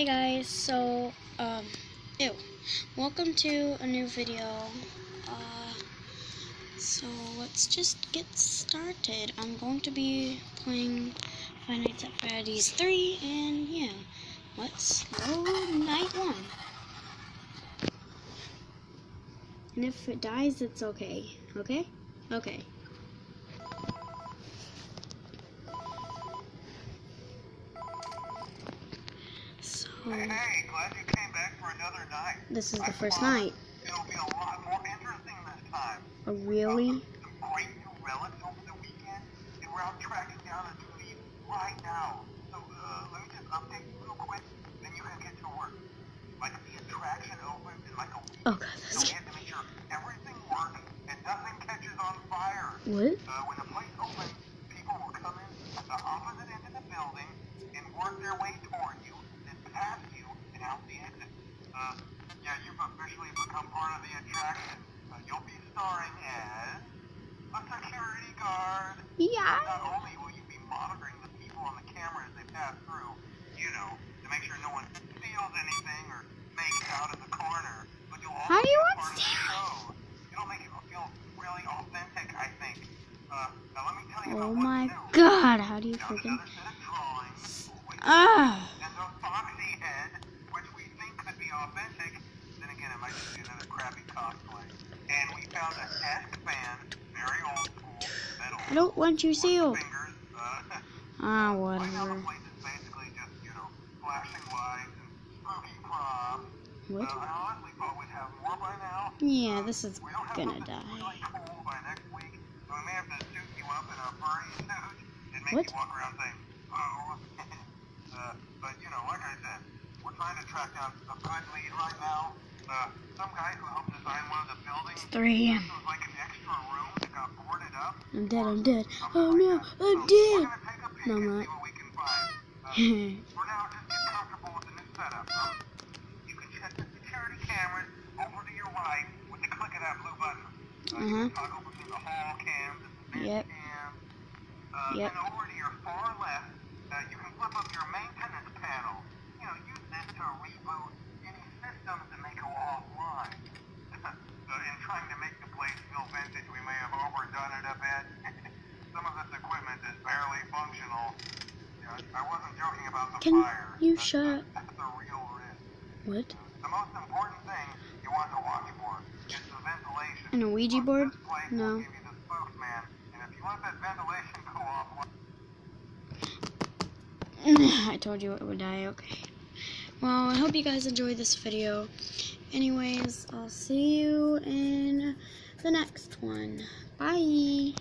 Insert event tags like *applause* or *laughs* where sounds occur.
Hey guys, so, um, ew. Welcome to a new video. Uh, so let's just get started. I'm going to be playing Five Nights at Freddy's 3, and yeah, let's go night one. And if it dies, it's okay. Okay? Okay. So, Hey, hey, glad you came back for another night. this is I the first night. It'll be a lot more interesting this time. Oh, really? Some great new relics over the weekend, and we're out tracking down a new right now. So, uh, let me just update you real quick, then you can get to work. Like, the attraction opens in like a week. Oh god, So that's we have to make sure everything works and nothing catches on fire. What? Uh, when the place opens, people will come in at the opposite end of the building and work their way toward you, then past you, and out the exit. Uh, yeah, you've officially become part of the attraction. You'll be starring as a security guard. Yeah. Not only will you be monitoring the people on the camera as they pass through, you know, to make sure no one steals anything or makes out in the corner, but you'll also How do you want of show. It'll make it feel really authentic, I think. Uh, now let me tell you Oh about my what's new. god, how do you freaking... another set of drawings. Wait, Ah! and the Foxy head, which we think could be authentic. Then again, it might just be another crappy cosplay. And we found a desk fan, very old school, metal. I don't want you sealed. Fingers. Uh, Ah, the whatever. place is basically just, you know, flashing lights and spooky props. What? Uh, I honestly thought we'd have more by now. Yeah, this is We don't gonna die. really cool by next week, so we may have to suit you up in a furry *laughs* suit and make What? you walk around saying, oh. *laughs* uh, but, you know, like I said, we're trying to track down a good lead right now. Uh, some guy who got boarded up. I'm dead, I'm dead. Oh no. I'm dead! a No, I'm not. Uh-huh. *laughs* and Yep. Yep. And over to your far left, you can flip up your maintenance panel. You know, use this to reboot any systems that may go offline. so in trying to make the place feel vintage, we may have overdone it a bit. Some of this equipment is barely functional. I wasn't joking about the Can fire. you That's- shut- That's, that's the real risk. What? The most important thing you want to watch for is the ventilation. An Ouija board? No. will give you the spooks. And if you let that ventilation go off, *laughs* I told you it would die, okay. Well, I hope you guys enjoyed this video. Anyways, I'll see you in the next one. Bye!